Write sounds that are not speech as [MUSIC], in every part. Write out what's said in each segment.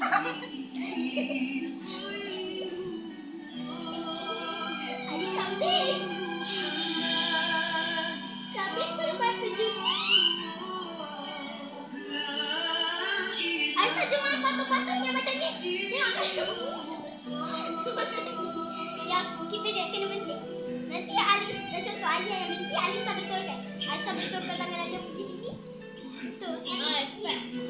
Ada kambing. Kambing bermata juni. Aisyah cuma patung-patungnya macam ni. Tengok. Yang kita dia kena berhenti. Nanti Alis, contoh Alia yang berhenti, Alisa betulkan. Alisa betulkan tangan Alia pergi sini. Betul. Ah, cepat.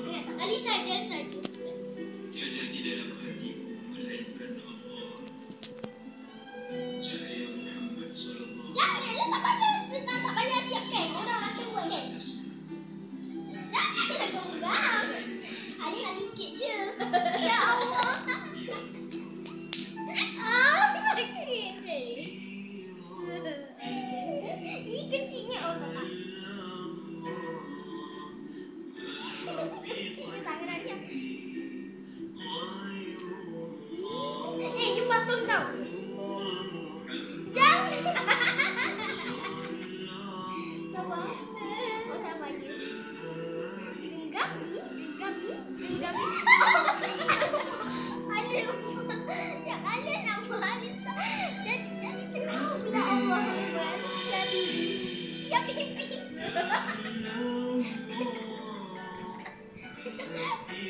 Kecilnya. Oh, tak. Kecilnya tangan dia. Eh, you patung kau. Oh. Genggam ni, genggam ni, genggam ni. [LAUGHS]